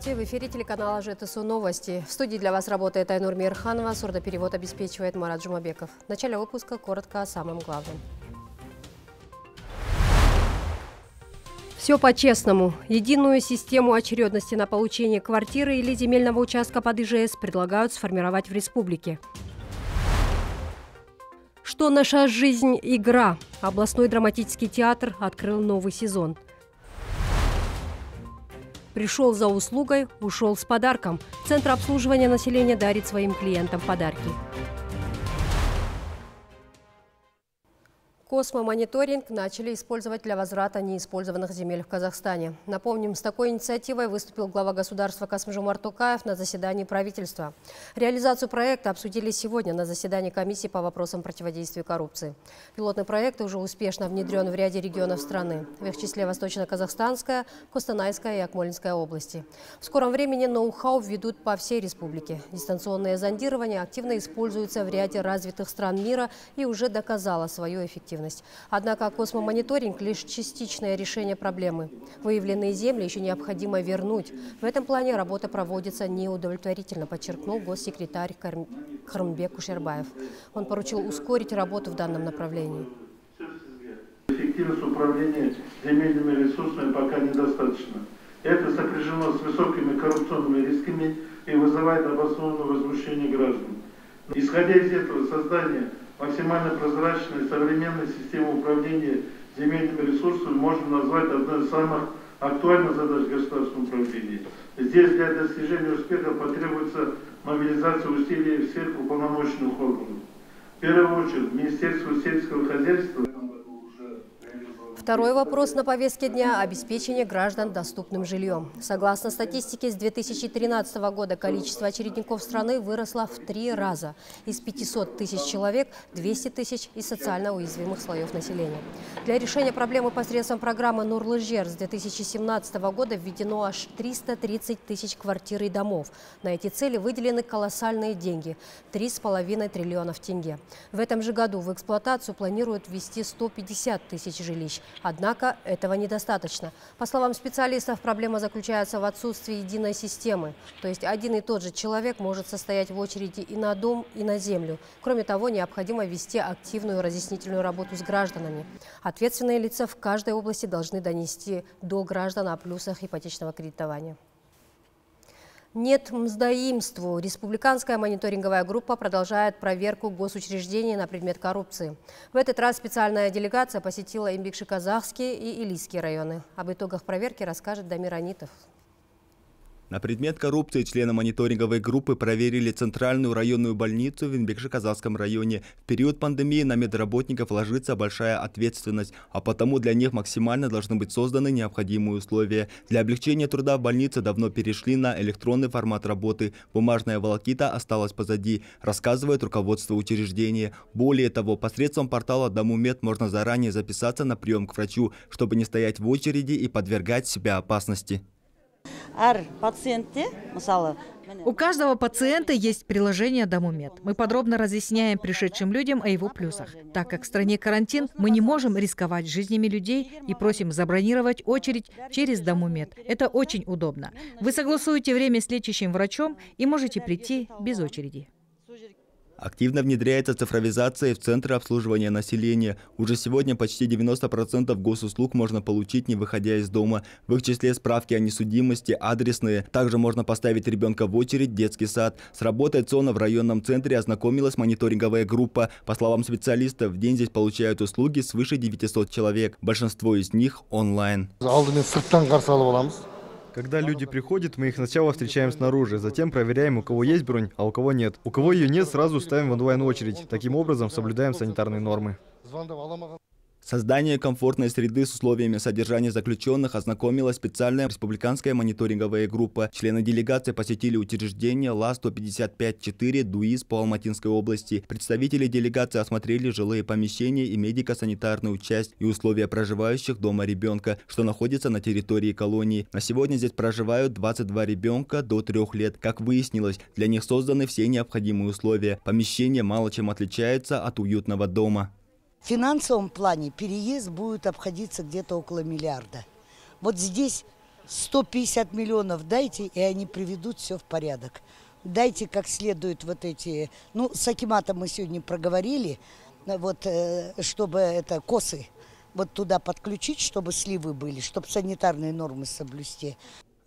Здравствуйте, в эфире телеканала ЖТСУ «Новости». В студии для вас работает Айнур Мирханова, сурдоперевод обеспечивает Марат Жумабеков. В начале выпуска коротко о самом главном. Все по-честному. Единую систему очередности на получение квартиры или земельного участка под ИЖС предлагают сформировать в республике. Что наша жизнь – игра. Областной драматический театр открыл новый сезон – Пришел за услугой, ушел с подарком. Центр обслуживания населения дарит своим клиентам подарки. Космомониторинг начали использовать для возврата неиспользованных земель в Казахстане. Напомним, с такой инициативой выступил глава государства Касмжумар Тукаев на заседании правительства. Реализацию проекта обсудили сегодня на заседании комиссии по вопросам противодействия коррупции. Пилотный проект уже успешно внедрен в ряде регионов страны, в их числе Восточно-Казахстанская, Костанайская и Акмолинская области. В скором времени ноу-хау введут по всей республике. Дистанционное зондирование активно используется в ряде развитых стран мира и уже доказало свою эффективность эффективность. Однако космомониторинг – лишь частичное решение проблемы. Выявленные земли еще необходимо вернуть. В этом плане работа проводится неудовлетворительно, подчеркнул госсекретарь Хармбек Кушербаев. Он поручил ускорить работу в данном направлении. Эффективность управления земельными ресурсами пока недостаточно. Это сопряжено с высокими коррупционными рисками и вызывает обоснованное возмущение граждан. Исходя из этого, создание максимально прозрачной современной системы управления земельными ресурсами можно назвать одной из самых актуальных задач государственного управления. Здесь для достижения успеха потребуется мобилизация усилий всех уполномоченных органов. В первую очередь Министерство сельского хозяйства Второй вопрос на повестке дня – обеспечение граждан доступным жильем. Согласно статистике, с 2013 года количество очередников страны выросло в три раза. Из 500 тысяч человек – 200 тысяч из социально уязвимых слоев населения. Для решения проблемы посредством программы «Нурлыжер» с 2017 года введено аж 330 тысяч квартир и домов. На эти цели выделены колоссальные деньги – 3,5 триллионов тенге. В этом же году в эксплуатацию планируют ввести 150 тысяч жилищ. Однако этого недостаточно. По словам специалистов, проблема заключается в отсутствии единой системы. То есть один и тот же человек может состоять в очереди и на дом, и на землю. Кроме того, необходимо вести активную разъяснительную работу с гражданами. Ответственные лица в каждой области должны донести до граждан о плюсах ипотечного кредитования. Нет мздоимству. Республиканская мониторинговая группа продолжает проверку госучреждений на предмет коррупции. В этот раз специальная делегация посетила Имбикши-Казахский и Илийский районы. Об итогах проверки расскажет Дамир Анитов. На предмет коррупции члены мониторинговой группы проверили центральную районную больницу в Инбекше-Казахском районе. В период пандемии на медработников ложится большая ответственность, а потому для них максимально должны быть созданы необходимые условия. Для облегчения труда в больнице давно перешли на электронный формат работы. Бумажная волокита осталась позади, рассказывает руководство учреждения. Более того, посредством портала Дамумед можно заранее записаться на прием к врачу, чтобы не стоять в очереди и подвергать себя опасности. У каждого пациента есть приложение Домумед. Мы подробно разъясняем пришедшим людям о его плюсах. Так как в стране карантин, мы не можем рисковать жизнями людей и просим забронировать очередь через Домумед. Это очень удобно. Вы согласуете время с лечащим врачом и можете прийти без очереди. Активно внедряется цифровизация в центры обслуживания населения. Уже сегодня почти 90% госуслуг можно получить, не выходя из дома. В их числе справки о несудимости, адресные. Также можно поставить ребенка в очередь детский сад. С работой ЦОНа в районном центре ознакомилась мониторинговая группа. По словам специалистов, в день здесь получают услуги свыше 900 человек. Большинство из них онлайн. Когда люди приходят, мы их сначала встречаем снаружи, затем проверяем, у кого есть бронь, а у кого нет. У кого ее нет, сразу ставим в онлайн-очередь. Таким образом, соблюдаем санитарные нормы. Создание комфортной среды с условиями содержания заключенных ознакомила специальная республиканская мониторинговая группа. Члены делегации посетили учреждение ЛА-155-4 ДУИС по Алматинской области. Представители делегации осмотрели жилые помещения и медико-санитарную часть и условия проживающих дома ребенка, что находится на территории колонии. На сегодня здесь проживают 22 ребенка до 3 лет. Как выяснилось, для них созданы все необходимые условия. Помещение мало чем отличается от уютного дома. В финансовом плане переезд будет обходиться где-то около миллиарда. Вот здесь 150 миллионов дайте, и они приведут все в порядок. Дайте как следует вот эти... Ну, с Акиматом мы сегодня проговорили, вот, э, чтобы это косы вот туда подключить, чтобы сливы были, чтобы санитарные нормы соблюсти.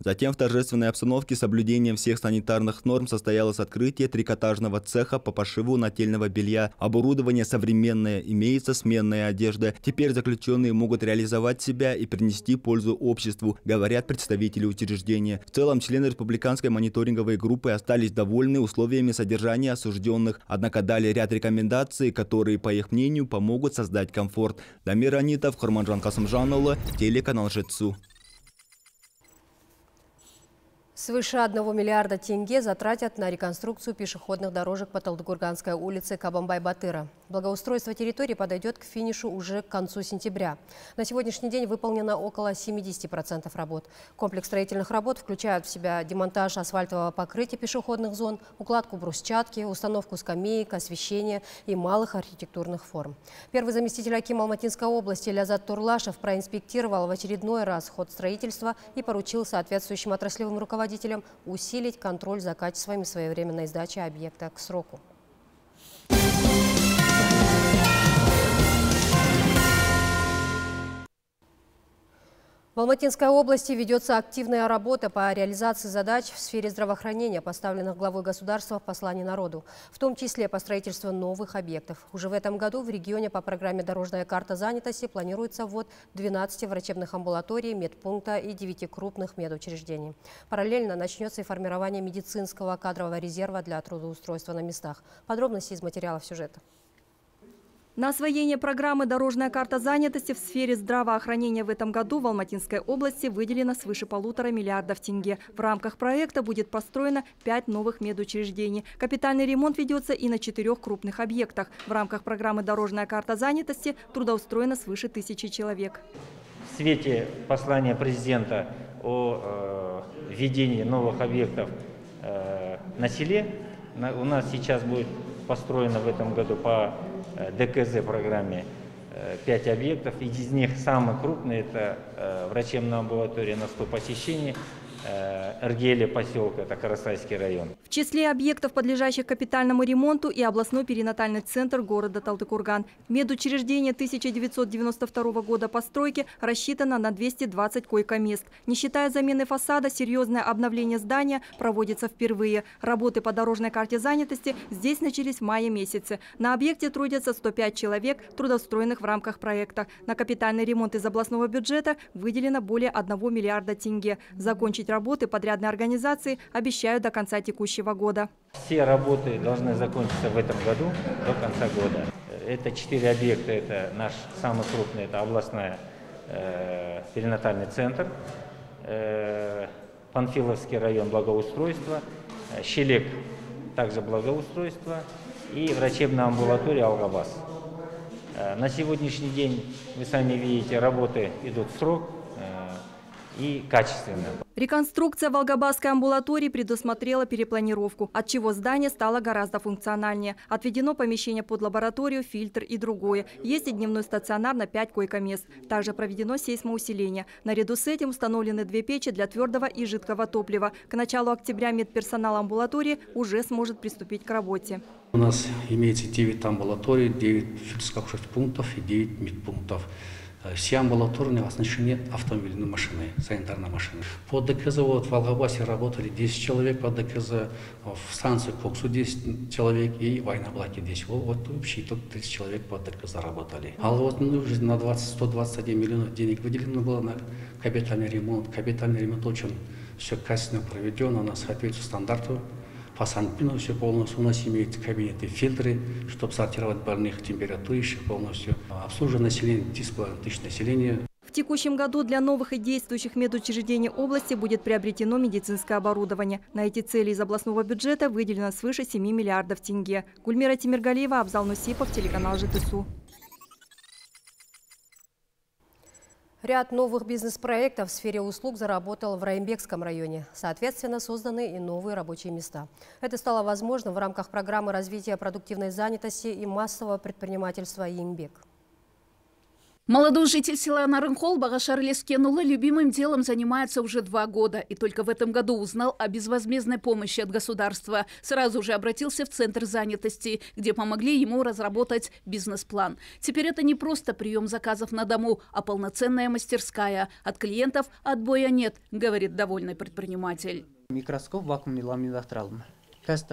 Затем в торжественной обстановке с соблюдением всех санитарных норм состоялось открытие трикотажного цеха по пошиву нательного белья. Оборудование современное, имеется сменная одежда. Теперь заключенные могут реализовать себя и принести пользу обществу, говорят представители учреждения. В целом, члены республиканской мониторинговой группы остались довольны условиями содержания осужденных, однако дали ряд рекомендаций, которые, по их мнению, помогут создать комфорт. Дамир Анитов, Хурманжан Касымжанұлы, телеканал «Жетсу». Свыше 1 миллиарда тенге затратят на реконструкцию пешеходных дорожек по Талдыкурганской улице Кабамбай-Батыра. Благоустройство территории подойдет к финишу уже к концу сентября. На сегодняшний день выполнено около 70% работ. Комплекс строительных работ включает в себя демонтаж асфальтового покрытия пешеходных зон, укладку брусчатки, установку скамеек, освещение и малых архитектурных форм. Первый заместитель Акима Алматинской области Лязат Турлашев проинспектировал в очередной раз ход строительства и поручил соответствующим отраслевым руководителям руководителям усилить контроль за качеством и своевременной сдачи объекта к сроку. В Алматинской области ведется активная работа по реализации задач в сфере здравоохранения, поставленных главой государства в послании народу, в том числе по строительству новых объектов. Уже в этом году в регионе по программе «Дорожная карта занятости» планируется ввод 12 врачебных амбулаторий, медпункта и 9 крупных медучреждений. Параллельно начнется и формирование медицинского кадрового резерва для трудоустройства на местах. Подробности из материалов сюжета. На освоение программы «Дорожная карта занятости» в сфере здравоохранения в этом году в Алматинской области выделено свыше полутора миллиардов тенге. В рамках проекта будет построено пять новых медучреждений. Капитальный ремонт ведется и на четырех крупных объектах. В рамках программы «Дорожная карта занятости» трудоустроено свыше тысячи человек. В свете послания президента о э, введении новых объектов э, на селе у нас сейчас будет построено в этом году по ДКЗ программе 5 э, объектов. Из них самый крупный – это э, врачебная амбулатория на 100 посещений – Эргеле поселка, это Карасайский район. В числе объектов, подлежащих капитальному ремонту и областной перинатальный центр города Талтыкурган. Медучреждение 1992 года постройки рассчитано на 220 койко-мест. Не считая замены фасада, серьезное обновление здания проводится впервые. Работы по дорожной карте занятости здесь начались в мае месяце. На объекте трудятся 105 человек, трудоустроенных в рамках проекта. На капитальный ремонт из областного бюджета выделено более 1 миллиарда тенге. Закончить работы подрядной организации обещают до конца текущего года. Все работы должны закончиться в этом году, до конца года. Это четыре объекта. Это наш самый крупный, это областная э, перинатальный центр, э, Панфиловский район благоустройства, э, Щелек также благоустройство и врачебная амбулатория Алгабас. Э, на сегодняшний день, вы сами видите, работы идут в срок и качественно. Реконструкция Волгобасской амбулатории предусмотрела перепланировку, от чего здание стало гораздо функциональнее. Отведено помещение под лабораторию, фильтр и другое. Есть и дневной стационар на 5 койко-мест. Также проведено сейсмоусиление. Наряду с этим установлены две печи для твердого и жидкого топлива. К началу октября медперсонал амбулатории уже сможет приступить к работе. У нас имеется 9 амбулаторий, 9 физических пунктов и 9 медпунктов. Э, все амбулаторные оснащены автомобильной машиной, санитарной машиной. По ДКЗ вот в Алгабасе работали 10 человек по ДКЗ, в станции Коксу 10 человек и в Айнаблаке 10. Вот, общий тут 30 человек по ДКЗ работали. А вот ну, уже на 20, 121 миллионов денег выделено было на капитальный ремонт. Капитальный ремонт очень все качественно проведен, у нас соответствует стандарту Санпину все полностью. У нас имеются кабинеты, фильтры, чтобы сортировать больных, температурищих полностью. Обслуживание населения, 10,5 тысяч населения. В текущем году для новых и действующих медучреждений области будет приобретено медицинское оборудование. На эти цели из областного бюджета выделено свыше 7 миллиардов тенге. Гульмира Тимиргалиева, Абзал Нусипов, телеканал ЖТСУ. Ряд новых бизнес-проектов в сфере услуг заработал в Раимбекском районе. Соответственно, созданы и новые рабочие места. Это стало возможным в рамках программы развития продуктивной занятости и массового предпринимательства «Имбек». Молодой житель села Нарынхол Багашар Лескенула любимым делом занимается уже два года и только в этом году узнал о безвозмездной помощи от государства. Сразу же обратился в Центр занятости, где помогли ему разработать бизнес-план. Теперь это не просто прием заказов на дому, а полноценная мастерская. От клиентов отбоя нет, говорит довольный предприниматель. Микроскоп вакуумный ламинатор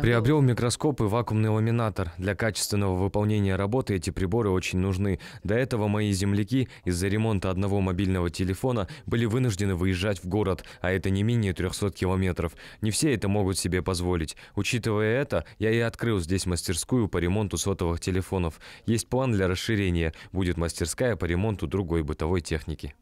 Приобрел микроскоп и вакуумный ламинатор. Для качественного выполнения работы эти приборы очень нужны. До этого мои земляки из-за ремонта одного мобильного телефона были вынуждены выезжать в город, а это не менее 300 километров. Не все это могут себе позволить. Учитывая это, я и открыл здесь мастерскую по ремонту сотовых телефонов. Есть план для расширения. Будет мастерская по ремонту другой бытовой техники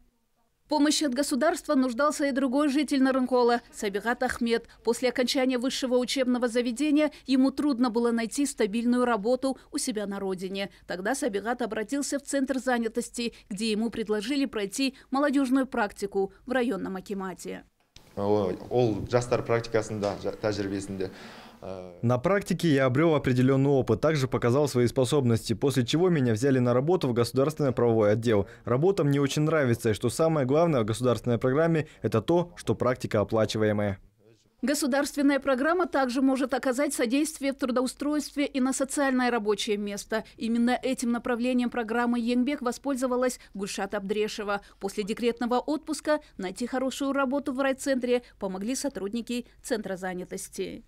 помощи от государства нуждался и другой житель Нарынкола – Сабигат Ахмед. После окончания высшего учебного заведения ему трудно было найти стабильную работу у себя на родине. Тогда Сабигат обратился в Центр занятости, где ему предложили пройти молодежную практику в районном Акимате. Жастар практикасында тәжірибесінде на практике я обрел определенный опыт, также показал свои способности, после чего меня взяли на работу в государственный правовой отдел. Работа мне очень нравится, и что самое главное в государственной программе – это то, что практика оплачиваемая. Государственная программа также может оказать содействие в трудоустройстве и на социальное рабочее место. Именно этим направлением программы «Еңбек» воспользовалась Гульшат Абдрешева. После декретного отпуска найти хорошую работу в райцентре помогли сотрудники Центра занятости.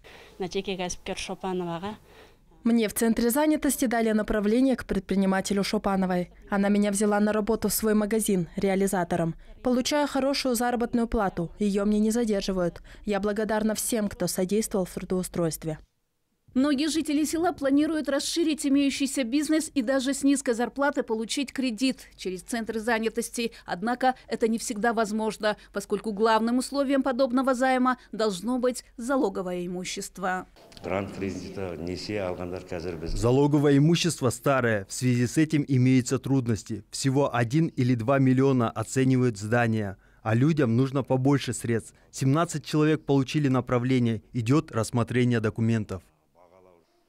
Мне в центре занятости дали направление к предпринимателю Шопановой. Она меня взяла на работу в свой магазин реализатором. Получаю хорошую заработную плату, ее мне не задерживают. Я благодарна всем, кто содействовал в трудоустройстве. Многие жители села планируют расширить имеющийся бизнес и даже с низкой зарплаты получить кредит через центры занятости. Однако это не всегда возможно, поскольку главным условием подобного займа должно быть залоговое имущество. Залоговое имущество старое. В связи с этим имеются трудности. Всего один или два миллиона оценивают здания. А людям нужно побольше средств. 17 человек получили направление. Идет рассмотрение документов.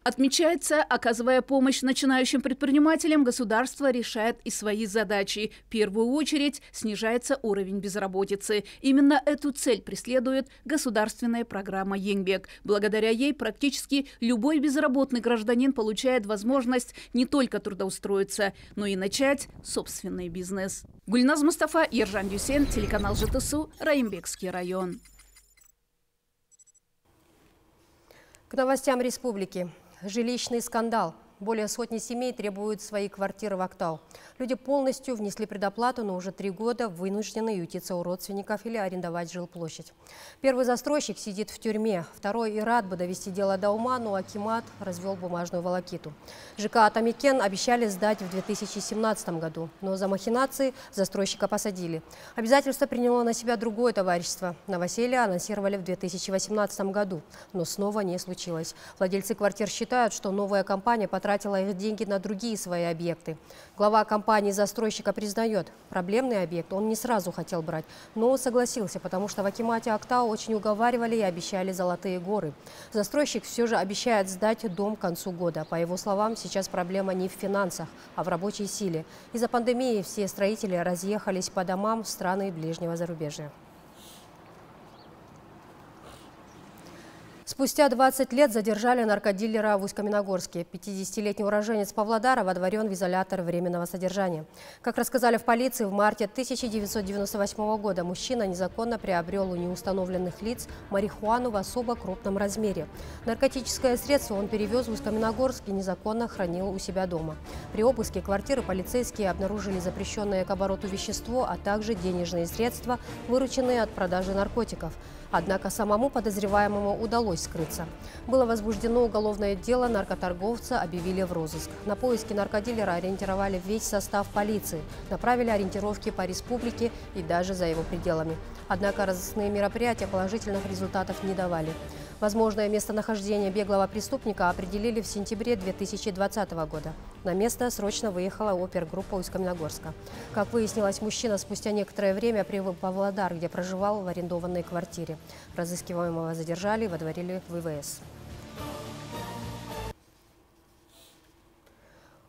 Отмечается, оказывая помощь начинающим предпринимателям, государство решает и свои задачи. В первую очередь снижается уровень безработицы. Именно эту цель преследует государственная программа «Еңбек». Благодаря ей практически любой безработный гражданин получает возможность не только трудоустроиться, но и начать собственный бизнес. Гульназ Мустафа, Ержан Дюсен, телеканал ЖТСУ, Раимбекский район. К новостям республики. Жилищный скандал. Более сотни семей требуют свои квартиры в Актау. Люди полностью внесли предоплату, но уже три года вынуждены ютиться у родственников или арендовать жилплощадь. Первый застройщик сидит в тюрьме. Второй и рад бы довести дело до ума, но Акимат развел бумажную волокиту. ЖК «Атамикен» обещали сдать в 2017 году, но за махинации застройщика посадили. Обязательство приняло на себя другое товарищество. Новоселье анонсировали в 2018 году, но снова не случилось. Владельцы квартир считают, что новая компания потратила потратила их деньги на другие свои объекты. Глава компании-застройщика признает, проблемный объект он не сразу хотел брать, но согласился, потому что в Акимате Актау очень уговаривали и обещали золотые горы. Застройщик все же обещает сдать дом к концу года. По его словам, сейчас проблема не в финансах, а в рабочей силе. Из-за пандемии все строители разъехались по домам страны ближнего зарубежья. Спустя 20 лет задержали наркодилера в Усть-Каменогорске. 50-летний уроженец Павлодара водворен в изолятор временного содержания. Как рассказали в полиции, в марте 1998 года мужчина незаконно приобрел у неустановленных лиц марихуану в особо крупном размере. Наркотическое средство он перевез в Усть-Каменогорск и незаконно хранил у себя дома. При обыске квартиры полицейские обнаружили запрещенное к обороту вещество, а также денежные средства, вырученные от продажи наркотиков. Однако самому подозреваемому удалось скрыться. Было возбуждено уголовное дело, наркоторговца объявили в розыск. На поиски наркодилера ориентировали весь состав полиции, направили ориентировки по республике и даже за его пределами. Однако разыскные мероприятия положительных результатов не давали. Возможное местонахождение беглого преступника определили в сентябре 2020 года. На место срочно выехала опергруппа Усть-Каменогорска. Как выяснилось, мужчина спустя некоторое время прибыл в Павлодар, где проживал в арендованной квартире. Разыскиваемого задержали и водворили в ВВС.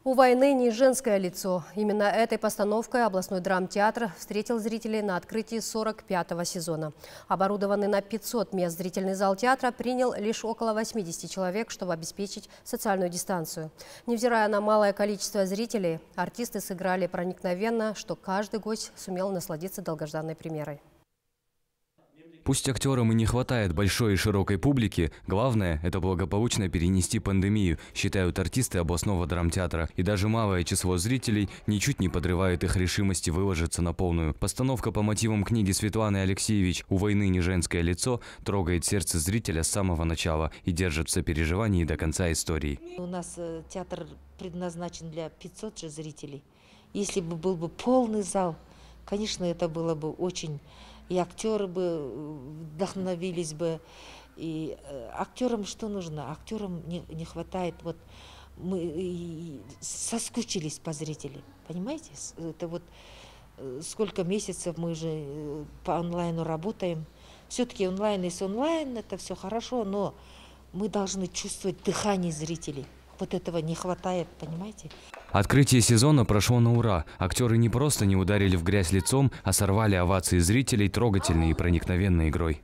У войны не женское лицо. Именно этой постановкой областной драмтеатр встретил зрителей на открытии 45-го сезона. Оборудованный на 500 мест зрительный зал театра принял лишь около 80 человек, чтобы обеспечить социальную дистанцию. Невзирая на малое количество зрителей, артисты сыграли проникновенно, что каждый гость сумел насладиться долгожданной премьерой. Пусть актерам и не хватает большой и широкой публики, главное – это благополучно перенести пандемию, считают артисты областного драмтеатра. И даже малое число зрителей ничуть не подрывает их решимости выложиться на полную. Постановка по мотивам книги Светланы Алексеевич «У войны не женское лицо» трогает сердце зрителя с самого начала и держит в сопереживании до конца истории. У нас э, театр предназначен для 500 же зрителей. Если бы был бы полный зал, конечно, это было бы очень и актеры бы э, вдохновились бы. И э, актерам что нужно? Актерам не, не хватает вот мы соскучились по зрителям, понимаете? Это вот э, сколько месяцев мы же по онлайну работаем. Все-таки онлайн есть онлайн, это все хорошо, но мы должны чувствовать дыхание зрителей. Вот этого не хватает, понимаете? Открытие сезона прошло на ура. Актеры не просто не ударили в грязь лицом, а сорвали овации зрителей трогательной и проникновенной игрой.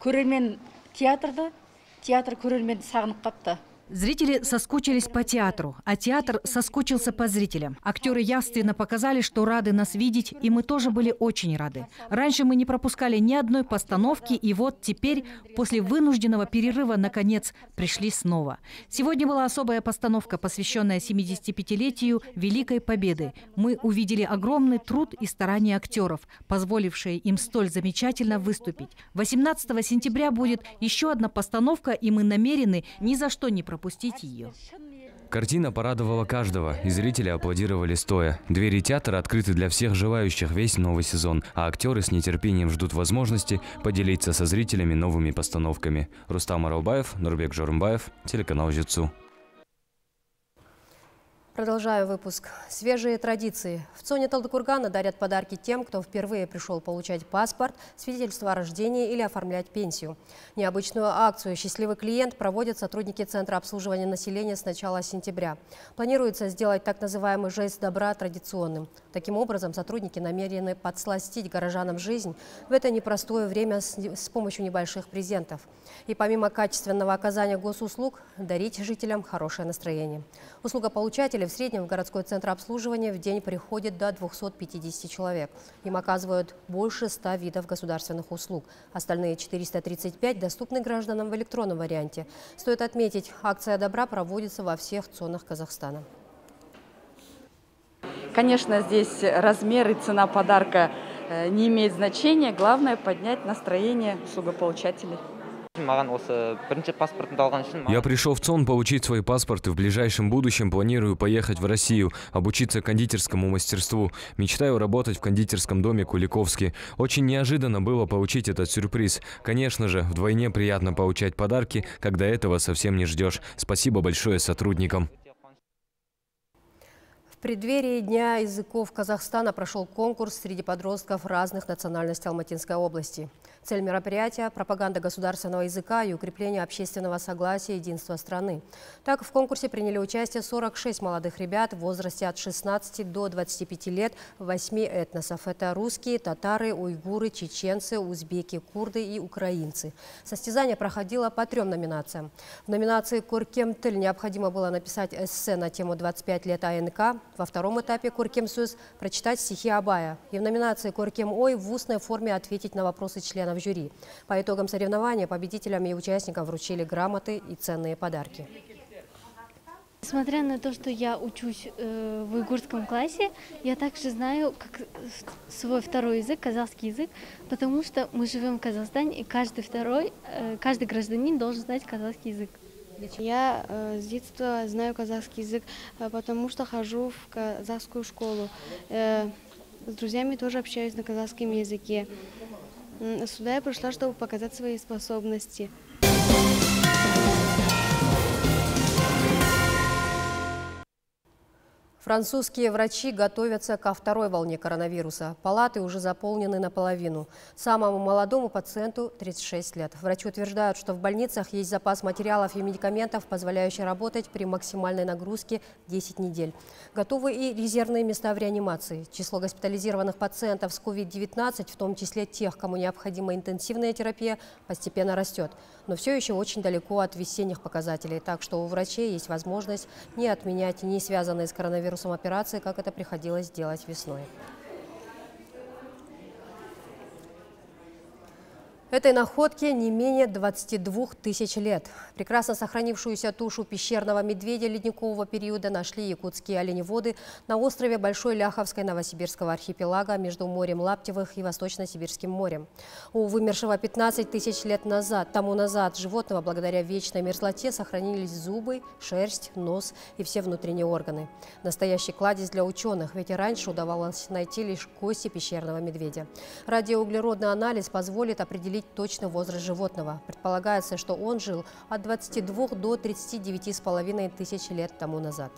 көрермен театрда театр көрерменді сағынып қапты Зрители соскучились по театру, а театр соскучился по зрителям. Актеры явственно показали, что рады нас видеть, и мы тоже были очень рады. Раньше мы не пропускали ни одной постановки, и вот теперь, после вынужденного перерыва, наконец, пришли снова. Сегодня была особая постановка, посвященная 75-летию Великой Победы. Мы увидели огромный труд и старания актеров, позволившие им столь замечательно выступить. 18 сентября будет еще одна постановка, и мы намерены ни за что не пропустить пропустить ее. Картина порадовала каждого, и зрители аплодировали стоя. Двери театра открыты для всех желающих весь новый сезон, а актеры с нетерпением ждут возможности поделиться со зрителями новыми постановками. Рустам Аралбаев, Нурбек Жорумбаев, телеканал «Жицу». Продолжаю выпуск. Свежие традиции. В ЦОНе Талдыкургана дарят подарки тем, кто впервые пришел получать паспорт, свидетельство о рождении или оформлять пенсию. Необычную акцию «Счастливый клиент» проводят сотрудники Центра обслуживания населения с начала сентября. Планируется сделать так называемый жест добра традиционным. Таким образом, сотрудники намерены подсластить горожанам жизнь в это непростое время с, помощью небольших презентов. И помимо качественного оказания госуслуг, дарить жителям хорошее настроение. Услуга получателей в среднем в городской центр обслуживания в день приходит до 250 человек. Им оказывают больше 100 видов государственных услуг. Остальные 435 доступны гражданам в электронном варианте. Стоит отметить, акция добра проводится во всех зонах Казахстана. Конечно, здесь размер и цена подарка э, не имеет значения. Главное – поднять настроение услугополучателей. Я пришел в ЦОН получить свой паспорт и в ближайшем будущем планирую поехать в Россию, обучиться кондитерскому мастерству. Мечтаю работать в кондитерском доме Куликовский. Очень неожиданно было получить этот сюрприз. Конечно же, вдвойне приятно получать подарки, когда этого совсем не ждешь. Спасибо большое сотрудникам. Преддверии Дня языков Казахстана прошел конкурс среди подростков разных национальностей Алматинской области. Цель мероприятия – пропаганда государственного языка и укрепление общественного согласия и единства страны. Так, в конкурсе приняли участие 46 молодых ребят в возрасте от 16 до 25 лет в 8 этносов. Это русские, татары, уйгуры, чеченцы, узбеки, курды и украинцы. Состязание проходило по трем номинациям. В номинации «Куркем Тыль» необходимо было написать эссе на тему «25 лет АНК». Во втором этапе «Куркем Сюз» прочитать стихи Абая. И в номинации «Куркем Ой» в устной форме ответить на вопросы членов жюри. По итогам соревнования победителям и участникам вручили грамоты и ценные подарки. Несмотря на то, что я учусь э, в уйгурском классе, я также знаю как свой второй язык, казахский язык, потому что мы живем в Казахстане, и каждый второй, э, каждый гражданин должен знать казахский язык. Я э, с детства знаю казахский язык, э, потому что хожу в казахскую школу. Э, с друзьями тоже общаюсь на казахском языке. Сюда я пришла, чтобы показать свои способности. Французские врачи готовятся ко второй волне коронавируса. Палаты уже заполнены наполовину. Самому молодому пациенту 36 лет. Врачи утверждают, что в больницах есть запас материалов и медикаментов, позволяющий работать при максимальной нагрузке 10 недель. Готовы и резервные места в реанимации. Число госпитализированных пациентов с COVID-19, в том числе тех, кому необходима интенсивная терапия, постепенно растет. Но все еще очень далеко от весенних показателей, так что у врачей есть возможность не отменять не связанные с коронавирусом коронавирусом операции, как это приходилось делать весной. Этой находке не менее 22 тысяч лет. Прекрасно сохранившуюся тушу пещерного медведя ледникового периода нашли якутские оленеводы на острове Большой Ляховской Новосибирского архипелага между морем Лаптевых и Восточно-Сибирским морем. У вымершего 15 тысяч лет назад, тому назад, животного благодаря вечной мерзлоте сохранились зубы, шерсть, нос и все внутренние органы. Настоящий кладезь для ученых, ведь и раньше удавалось найти лишь кости пещерного медведя. Радиоуглеродный анализ позволит определить определить точный возраст животного. Предполагается, что он жил от 22 до 39,5 тысяч лет тому назад.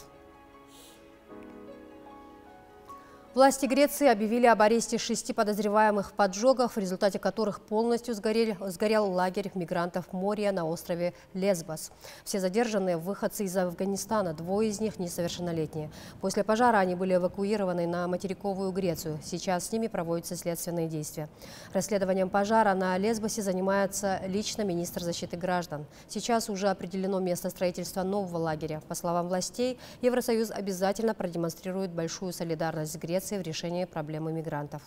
Власти Греции объявили об аресте шести подозреваемых в поджогах, в результате которых полностью сгорели, сгорел лагерь мигрантов Мория на острове Лесбос. Все задержанные – выходцы из Афганистана, двое из них несовершеннолетние. После пожара они были эвакуированы на материковую Грецию. Сейчас с ними проводятся следственные действия. Расследованием пожара на Лесбосе занимается лично министр защиты граждан. Сейчас уже определено место строительства нового лагеря. По словам властей, Евросоюз обязательно продемонстрирует большую солидарность с Грецией Швеции в решении проблемы мигрантов.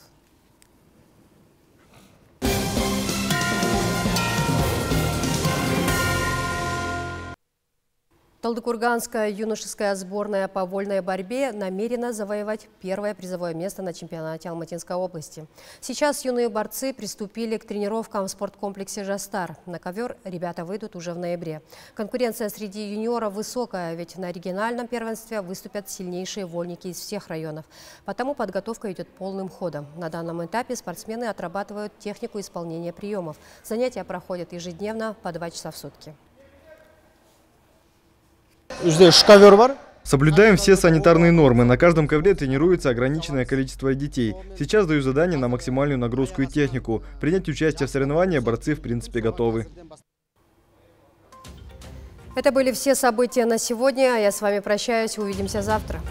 Талдыкурганская юношеская сборная по вольной борьбе намерена завоевать первое призовое место на чемпионате Алматинской области. Сейчас юные борцы приступили к тренировкам в спорткомплексе «Жастар». На ковер ребята выйдут уже в ноябре. Конкуренция среди юниоров высокая, ведь на оригинальном первенстве выступят сильнейшие вольники из всех районов. Потому подготовка идет полным ходом. На данном этапе спортсмены отрабатывают технику исполнения приемов. Занятия проходят ежедневно по два часа в сутки. Соблюдаем все санитарные нормы. На каждом ковре тренируется ограниченное количество детей. Сейчас даю задание на максимальную нагрузку и технику. Принять участие в соревновании борцы в принципе готовы. Это были все события на сегодня. Я с вами прощаюсь. Увидимся завтра.